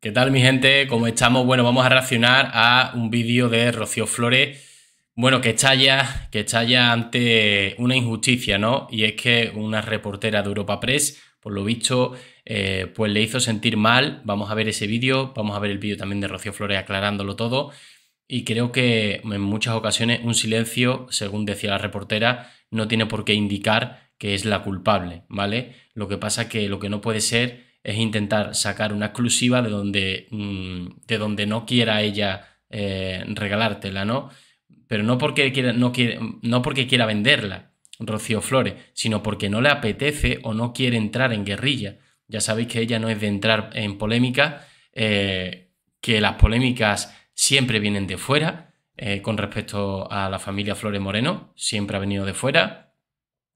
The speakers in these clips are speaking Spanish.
¿Qué tal mi gente? ¿Cómo estamos? Bueno, vamos a reaccionar a un vídeo de Rocío Flores. Bueno, que está ya, que está ya ante una injusticia, ¿no? Y es que una reportera de Europa Press, por lo visto, eh, pues le hizo sentir mal. Vamos a ver ese vídeo, vamos a ver el vídeo también de Rocío Flores aclarándolo todo. Y creo que en muchas ocasiones un silencio, según decía la reportera, no tiene por qué indicar que es la culpable, ¿vale? Lo que pasa que lo que no puede ser es intentar sacar una exclusiva de donde, mm, de donde no quiera ella eh, regalártela, ¿no? Pero no porque, quiera, no, no porque quiera venderla, Rocío Flores, sino porque no le apetece o no quiere entrar en guerrilla. Ya sabéis que ella no es de entrar en polémica, eh, que las polémicas siempre vienen de fuera, eh, con respecto a la familia Flores Moreno, siempre ha venido de fuera.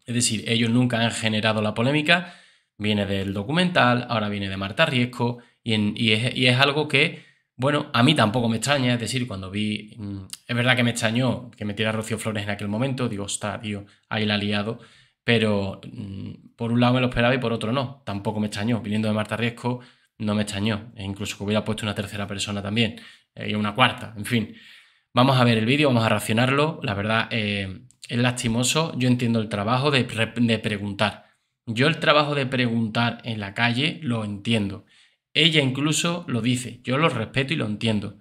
Es decir, ellos nunca han generado la polémica, viene del documental, ahora viene de Marta Riesco, y, es, algo que, bueno, a mí tampoco me extraña, es decir, cuando vi, mm, es verdad que me extrañó que metiera Rocío Flores en aquel momento, digo, está, tío, ahí la ha liado, pero mm, por un lado me lo esperaba y por otro no, tampoco me extrañó, viniendo de Marta Riesco no me extrañó, e incluso que hubiera puesto una tercera persona también, eh, y una cuarta, en fin. Vamos a ver el vídeo, vamos a reaccionarlo, la verdad eh, es lastimoso, yo entiendo el trabajo de preguntar, yo el trabajo de preguntar en la calle lo entiendo. Ella incluso lo dice, yo lo respeto y lo entiendo.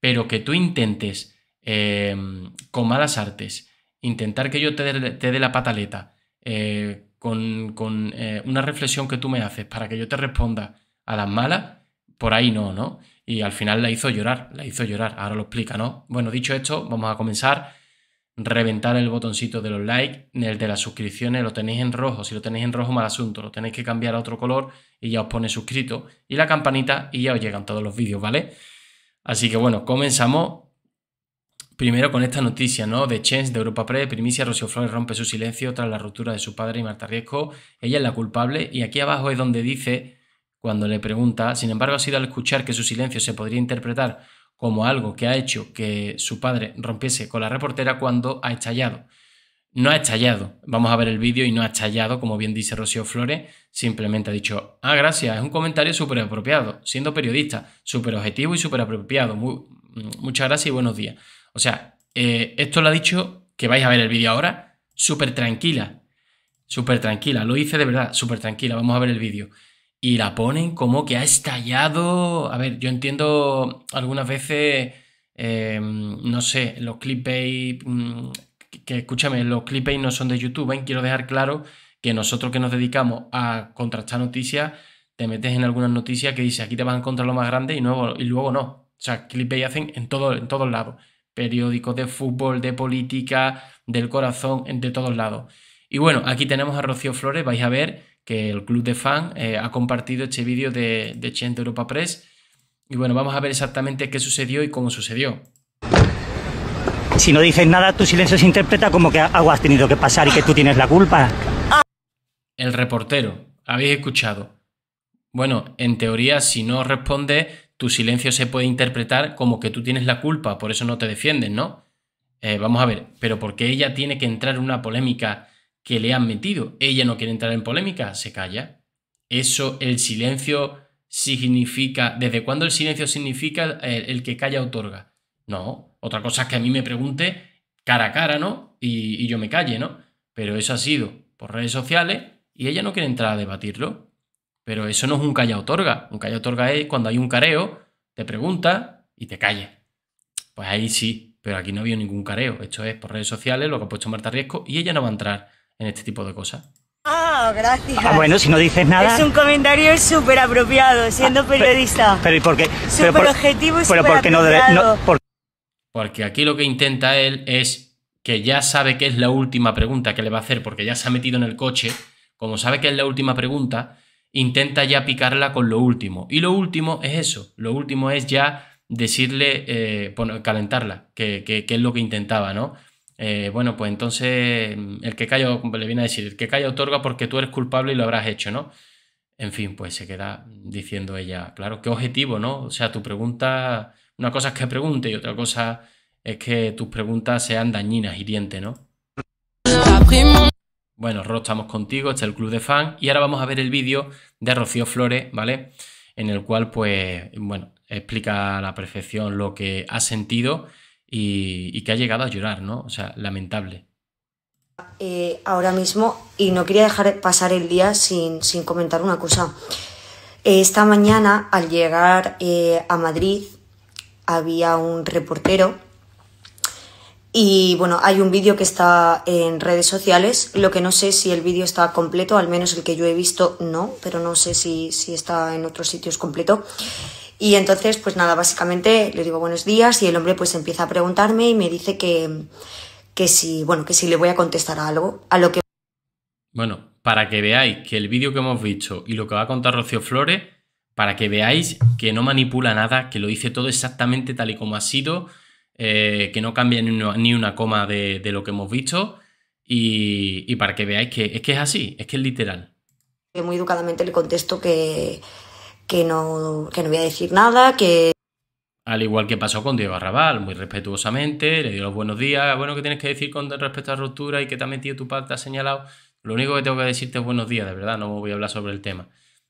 Pero que tú intentes, em, con malas artes, intentar que yo te dé, la pataleta, eh, con, eh, una reflexión que tú me haces para que yo te responda a las malas, por ahí no, ¿no? Y al final la hizo llorar, la hizo llorar, ahora lo explica, ¿no? Bueno, dicho esto, vamos a comenzar reventar el botoncito de los likes, el de las suscripciones lo tenéis en rojo, si lo tenéis en rojo mal asunto, lo tenéis que cambiar a otro color y ya os pone suscrito y la campanita y ya os llegan todos los vídeos, ¿vale? Así que bueno, comenzamos primero con esta noticia, ¿no? De Chens de Europa Press, primicia, Rocío Flores rompe su silencio tras la ruptura de su padre y Marta Riesco, ella es la culpable y aquí abajo es donde dice, cuando le pregunta, sin embargo ha sido al escuchar que su silencio se podría interpretar como algo que ha hecho que su padre rompiese con la reportera cuando ha estallado. No ha estallado, vamos a ver el vídeo y no ha estallado, como bien dice Rocío Flores, simplemente ha dicho, ah, gracias, es un comentario súper apropiado, siendo periodista, súper objetivo y súper apropiado, muchas gracias y buenos días. O sea, eh, esto lo ha dicho, que vais a ver el vídeo ahora, súper tranquila, súper tranquila, lo hice de verdad, súper tranquila, vamos a ver el vídeo y la ponen como que ha estallado. A ver, yo entiendo algunas veces, em, no sé, los clickbait, mm, que, escúchame, los clickbait no son de YouTube, ¿eh? quiero dejar claro que nosotros que nos dedicamos a contrastar noticias, te metes en algunas noticias que dice aquí te van a encontrar lo más grande y, luego, y luego no. O sea, clickbait hacen en, todo, en todos lados. Periódicos de fútbol, de política, del corazón, de todos lados. Y bueno, aquí tenemos a Rocío Flores, vais a ver que el club de fan eh, ha compartido este vídeo de, de Chen de Europa Press. Y bueno, vamos a ver exactamente qué sucedió y cómo sucedió. Si no dices nada, tu silencio se interpreta como que algo has tenido que pasar y que tú tienes la culpa. El reportero, habéis escuchado. Bueno, en teoría, si no responde, tu silencio se puede interpretar como que tú tienes la culpa, por eso no te defienden, ¿no? Eh, vamos a ver, pero ¿por qué ella tiene que entrar en una polémica que le han metido. Ella no quiere entrar en polémica, se calla. Eso, el silencio significa. ¿Desde cuándo el silencio significa el, que calla otorga? No. Otra cosa es que a mí me pregunte cara a cara, ¿no? Y, yo me calle, ¿no? Pero eso ha sido por redes sociales y ella no quiere entrar a debatirlo. Pero eso no es un calla otorga. Un calla otorga es cuando hay un careo, te pregunta y te calla. Pues ahí sí, pero aquí no ha habido ningún careo. Esto es por redes sociales, lo que ha puesto Marta Riesco, y ella no va a entrar en este tipo de cosas. Ah, gracias. Ah, bueno, si no dices nada. Es un comentario súper apropiado, siendo ah, periodista. Pero, ¿y por qué? Súper objetivo y Pero porque no, no Porque aquí lo que intenta él es que ya sabe que es la última pregunta que le va a hacer, porque ya se ha metido en el coche. Como sabe que es la última pregunta, intenta ya picarla con lo último. Y lo último es eso. Lo último es ya decirle, eh, calentarla, que, que, que es lo que intentaba, ¿no? Eh, bueno, pues entonces el que calla, le viene a decir, el que calla otorga porque tú eres culpable y lo habrás hecho, ¿no? En fin, pues se queda diciendo ella, claro, qué objetivo, ¿no? O sea, tu pregunta, una cosa es que pregunte y otra cosa es que tus preguntas sean dañinas, hirientes, ¿no? Bueno, Ro, estamos contigo, este es el club de fan y ahora vamos a ver el vídeo de Rocío Flores, ¿vale? en el cual, pues, bueno, explica a la perfección lo que ha sentido y, que ha llegado a llorar, ¿no? O sea, lamentable. Eh, ahora mismo, y no quería dejar pasar el día sin, comentar una cosa. Esta mañana, al llegar eh, a Madrid, había un reportero y bueno, hay un vídeo que está en redes sociales. Lo que no sé si el vídeo está completo, al menos el que yo he visto no, pero no sé si, si está en otros sitios completo. Y entonces, pues nada, básicamente le digo buenos días y el hombre pues empieza a preguntarme y me dice que, que si, bueno, que si le voy a contestar a algo, a lo que... Bueno, para que veáis que el vídeo que hemos visto y lo que va a contar Rocío Flores, para que veáis que no manipula nada, que lo dice todo exactamente tal y como ha sido, eh, que no cambia ni una, coma de, lo que hemos visto y, para que veáis que es que es así, es que es literal. Muy educadamente le contesto que, que, no, que no voy a decir nada, que... Al igual que pasó con Diego Arrabal, muy respetuosamente, le dio los buenos días, bueno, ¿qué tienes que decir con respecto a ruptura y que te ha metido tu parte, ha señalado? Lo único que tengo que decirte es buenos días, de verdad, no voy a hablar sobre el tema.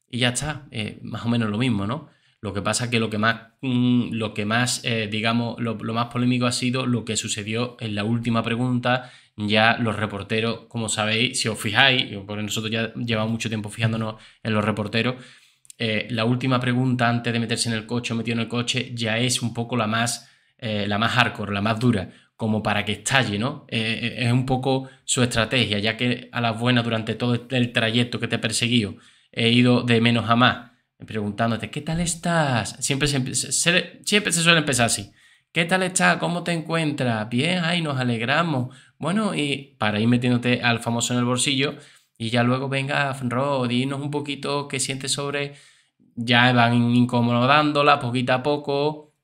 Y ya está, eh, más o menos lo mismo, ¿no? Lo que pasa que lo que más, mm, lo que más eh, digamos, lo, más polémico ha sido lo que sucedió en la última pregunta. Ya los reporteros, como sabéis, si os fijáis, porque nosotros ya llevamos mucho tiempo fijándonos en los reporteros, eh, la última pregunta antes de meterse en el coche o metido en el coche ya es un poco la más, eh, la más hardcore, la más dura, como para que estalle, ¿no? es un poco su estrategia, ya que a las buenas durante todo el trayecto que te he perseguido he ido de menos a más preguntándote, ¿qué tal estás? Siempre se, siempre se suele empezar así. ¿Qué tal estás? ¿Cómo te encuentras? Bien, ay, nos alegramos. Bueno, y para ir metiéndote al famoso en el bolsillo y ya luego venga, Rod, dinos un poquito qué sientes sobre... Ya van incomodándola poquito a poco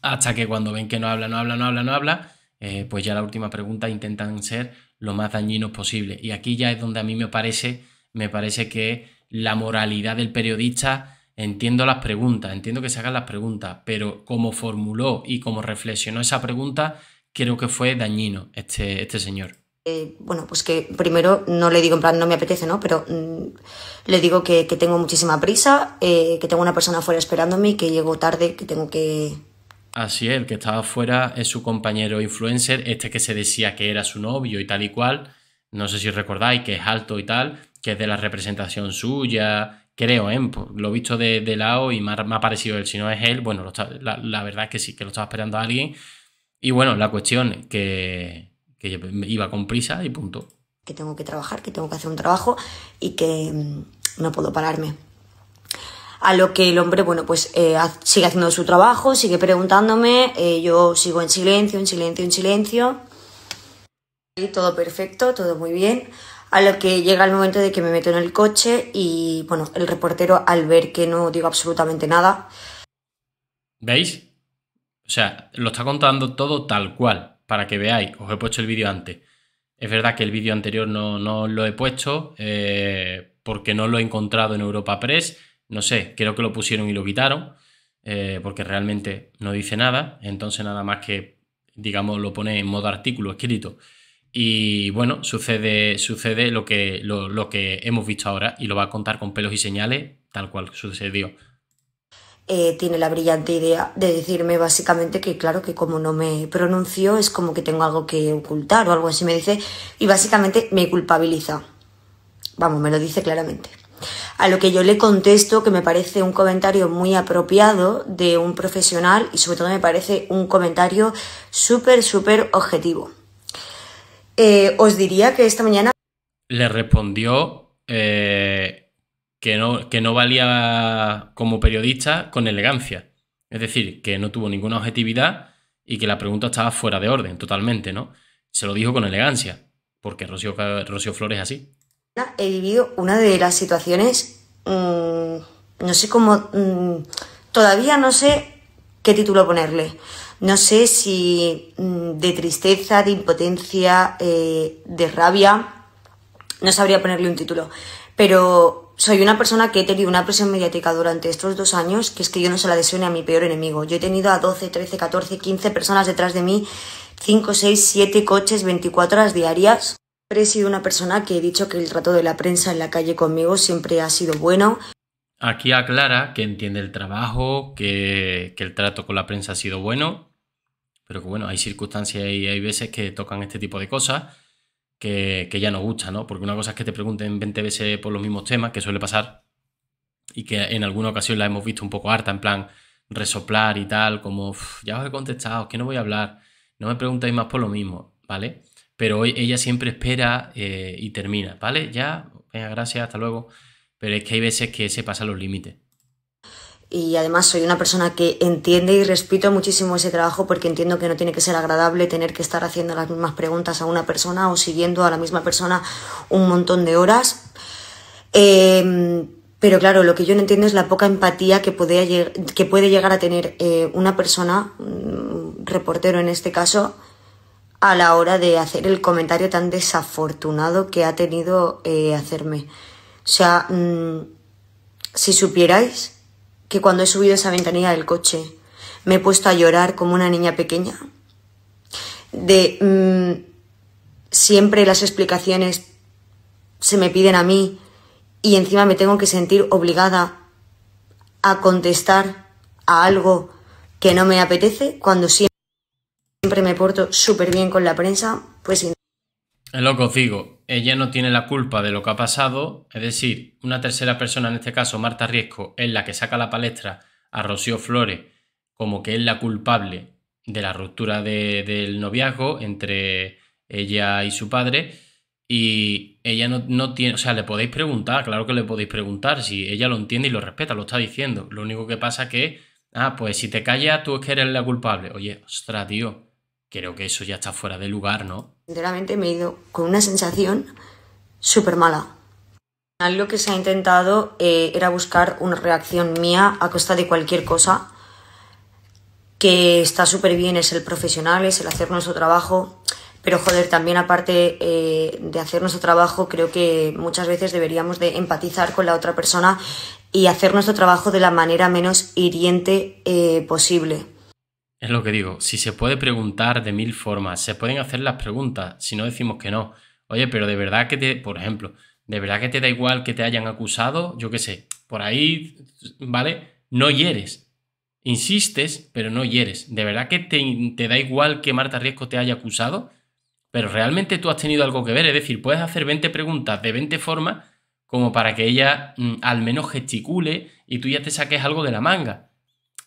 hasta que cuando ven que no habla, no habla, no habla, no habla, eh, pues ya la última pregunta intentan ser lo más dañinos posible. Y aquí ya es donde a mí me parece, me parece que la moralidad del periodista, entiendo las preguntas, entiendo que se hagan las preguntas, pero como formuló y como reflexionó esa pregunta, creo que fue dañino este, este señor. Eh, bueno, pues que primero no le digo en plan no me apetece, ¿no? Pero mm, le digo que, tengo muchísima prisa, eh, que tengo una persona afuera esperándome y que llego tarde, que tengo que... Así es, el que estaba afuera es su compañero influencer, este que se decía que era su novio y tal y cual. No sé si recordáis que es alto y tal, que es de la representación suya, creo, ¿eh? lo he visto de, lado y me ha, parecido él. Si no es él, bueno, la, verdad es que sí, que lo estaba esperando a alguien. Y bueno, la cuestión que, que iba con prisa y punto. Que tengo que trabajar, que tengo que hacer un trabajo y que mm, no puedo pararme. A lo que el hombre, bueno, pues eh, sigue haciendo su trabajo, sigue preguntándome, eh, yo sigo en silencio, en silencio, en silencio. Y todo perfecto, todo muy bien a lo que llega el momento de que me meto en el coche y, bueno, el reportero al ver que no digo absolutamente nada. ¿Veis? O sea, lo está contando todo tal cual, para que veáis. Os he puesto el vídeo antes. Es verdad que el vídeo anterior no, no, lo he puesto eh, porque no lo he encontrado en Europa Press. No sé, creo que lo pusieron y lo quitaron eh, porque realmente no dice nada. Entonces nada más que, digamos, lo pone en modo artículo escrito y bueno, sucede, sucede lo, que, lo, que hemos visto ahora y lo va a contar con pelos y señales, tal cual sucedió. Eh, tiene la brillante idea de decirme básicamente que claro que como no me pronuncio es como que tengo algo que ocultar o algo así me dice y básicamente me culpabiliza. Vamos, me lo dice claramente. A lo que yo le contesto que me parece un comentario muy apropiado de un profesional y sobre todo me parece un comentario súper, súper objetivo. Eh, os diría que esta mañana... Le respondió eh, que, no, que no valía como periodista con elegancia. Es decir, que no tuvo ninguna objetividad y que la pregunta estaba fuera de orden totalmente, ¿no? Se lo dijo con elegancia, porque Rocío, Flores es así. He vivido una de las situaciones, mm, no sé cómo, mm, todavía no sé qué título ponerle. No sé si mm, de tristeza, de impotencia, eh, de rabia, no sabría ponerle un título, pero soy una persona que he tenido una presión mediática durante estos dos años que es que yo no se la deseo a mi peor enemigo. Yo he tenido a 12, 13, 14, 15 personas detrás de mí, 5, 6, 7 coches, 24 horas diarias. He sido una persona que he dicho que el trato de la prensa en la calle conmigo siempre ha sido bueno. Aquí aclara que entiende el trabajo, que, que el trato con la prensa ha sido bueno, pero que bueno, hay circunstancias y hay veces que tocan este tipo de cosas que, que ya no gusta, ¿no? Porque una cosa es que te pregunten 20 veces por los mismos temas, que suele pasar, y que en alguna ocasión la hemos visto un poco harta, en plan resoplar y tal, como "Uf, ya os he contestado, que no voy a hablar, no me preguntáis más por lo mismo, ¿vale? Pero hoy ella siempre espera eh, y termina, ¿vale? Ya, gracias, hasta luego. Pero es que hay veces que se pasan los límites. Y además soy una persona que entiende y respeto muchísimo ese trabajo porque entiendo que no tiene que ser agradable tener que estar haciendo las mismas preguntas a una persona o siguiendo a la misma persona un montón de horas. Eh, pero claro, lo que yo no entiendo es la poca empatía que puede, que puede llegar a tener eh, una persona, un reportero en este caso, a la hora de hacer el comentario tan desafortunado que ha tenido eh, hacerme. O sea, mm, si supierais que cuando he subido esa ventanilla del coche me he puesto a llorar como una niña pequeña, de mm, siempre las explicaciones se me piden a mí y encima me tengo que sentir obligada a contestar a algo que no me apetece cuando siempre me porto súper bien con la prensa, pues sin Es lo que os digo, ella no tiene la culpa de lo que ha pasado, es decir, una tercera persona, en este caso Marta Riesco, es la que saca la palestra a Rocío Flores como que es la culpable de la ruptura de- del noviazgo entre ella y su padre. Y ella no, no tiene, o sea, le podéis preguntar, claro que le podéis preguntar, si ella lo entiende y lo respeta, lo está diciendo. Lo único que pasa que, ah, pues si te callas, tú es que eres la culpable. Oye, ostras, tío, creo que eso ya está fuera de lugar, ¿no? Sinceramente me he ido con una sensación súper mala. Lo que se ha intentado eh, era buscar una reacción mía a costa de cualquier cosa, que está súper bien, es el profesional, es el hacer nuestro trabajo, pero joder, también aparte eh, de hacer nuestro trabajo, creo que muchas veces deberíamos de empatizar con la otra persona y hacer nuestro trabajo de la manera menos hiriente eh, posible. Es lo que digo, si se puede preguntar de mil formas, se pueden hacer las preguntas, si no decimos que no. Oye, pero de verdad que te, por ejemplo, de verdad que te da igual que te hayan acusado, yo qué sé, por ahí, ¿vale? No hieres. Insistes, pero no hieres. ¿De verdad que te, te da igual que Marta Riesco te haya acusado? Pero realmente tú has tenido algo que ver, es decir, puedes hacer 20 preguntas de 20 formas como para que ella mm, al menos gesticule y tú ya te saques algo de la manga.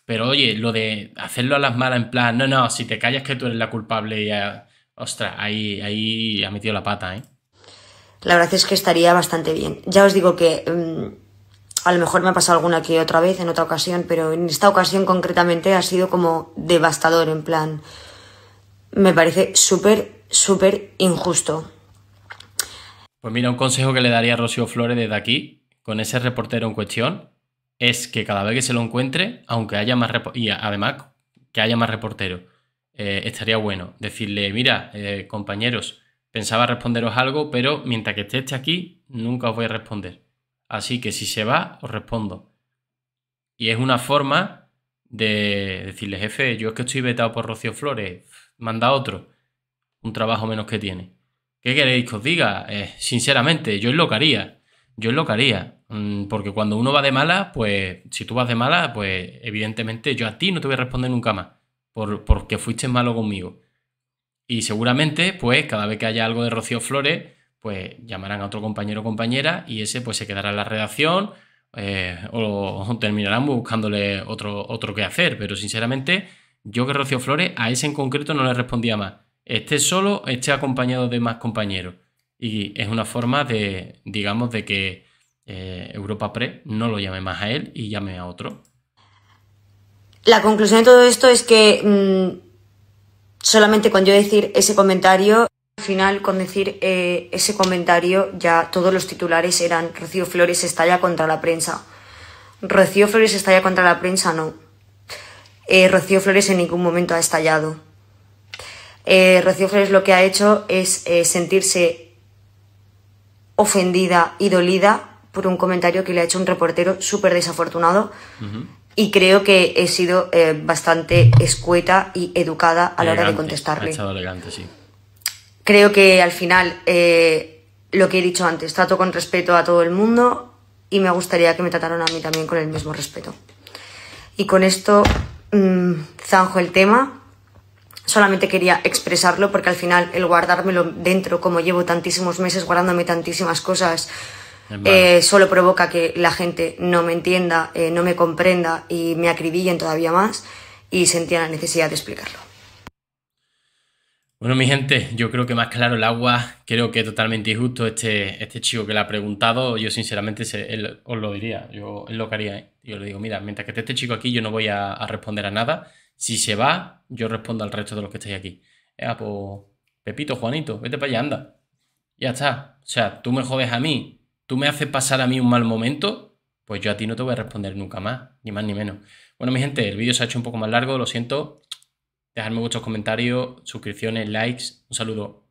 Pero oye, lo de hacerlo a las malas en plan, no, no, si te callas que tú eres la culpable, ya. Ostras, ahí, ahí ha metido la pata, ¿eh? La verdad es que estaría bastante bien. Ya os digo que mm, a lo mejor me ha pasado alguna que otra vez en otra ocasión, pero en esta ocasión concretamente ha sido como devastador, en plan. Me parece súper, súper injusto. Pues mira, un consejo que le daría a Rocío Flores desde aquí, con ese reportero en cuestión, es que cada vez que se lo encuentre, aunque haya más y además que haya más reporteros, eh, estaría bueno decirle, mira, eh, compañeros, pensaba responderos algo, pero mientras que esté este aquí, nunca os voy a responder. Así que si se va, os respondo. Y es una forma de decirle, jefe, yo es que estoy vetado por Rocío Flores, manda otro. Un trabajo menos que tiene. ¿Qué queréis que os diga? Eh, sinceramente, yo es lo que haría. Yo es lo que haría. Mm, Porque cuando uno va de mala, pues si tú vas de mala, pues evidentemente yo a ti no te voy a responder nunca más. Por, porque fuiste malo conmigo. Y seguramente, pues cada vez que haya algo de Rocío Flores, pues llamarán a otro compañero o compañera y ese pues se quedará en la redacción eh, o, terminarán buscándole otro, otro que hacer. Pero sinceramente, yo que Rocío Flores a ese en concreto no le respondía más. Esté solo, esté acompañado de más compañeros. Y es una forma de, digamos, de que eh, Europa Press no lo llame más a él y llame a otro. La conclusión de todo esto es que mm, solamente con yo decir ese comentario, al final con decir eh, ese comentario ya todos los titulares eran Rocío Flores estalla contra la prensa. Rocío Flores estalla contra la prensa, no. Eh, Rocío Flores en ningún momento ha estallado. Eh, Rocío Flores lo que ha hecho es eh, sentirse ofendida y dolida por un comentario que le ha hecho un reportero súper desafortunado y creo que he sido eh, bastante escueta y educada a la hora de Elegante, contestarle. Elegante, sí. Creo que al final, eh, lo que he dicho antes, trato con respeto a todo el mundo y me gustaría que me trataran a mí también con el mismo respeto. Y con esto mmm, zanjo el tema. Solamente quería expresarlo porque al final el guardármelo dentro, como llevo tantísimos meses guardándome tantísimas cosas, eh, solo provoca que la gente no me entienda, eh, no me comprenda y me acribillen todavía más y sentía la necesidad de explicarlo. Bueno, mi gente, yo creo que más claro el agua, creo que es totalmente injusto este, este chico que le ha preguntado, yo sinceramente él, os lo diría, yo él lo que haría, ¿eh? yo le digo, mira, mientras que esté este chico aquí yo no voy a, responder a nada, si se va, yo respondo al resto de los que estáis aquí. Eh, pues, Pepito, Juanito, vete para allá, anda. Ya está, o sea, tú me jodes a mí, tú me haces pasar a mí un mal momento, pues yo a ti no te voy a responder nunca más, ni más ni menos. Bueno, mi gente, el vídeo se ha hecho un poco más largo, lo siento, Dejadme vuestros comentarios, suscripciones, likes. Un saludo.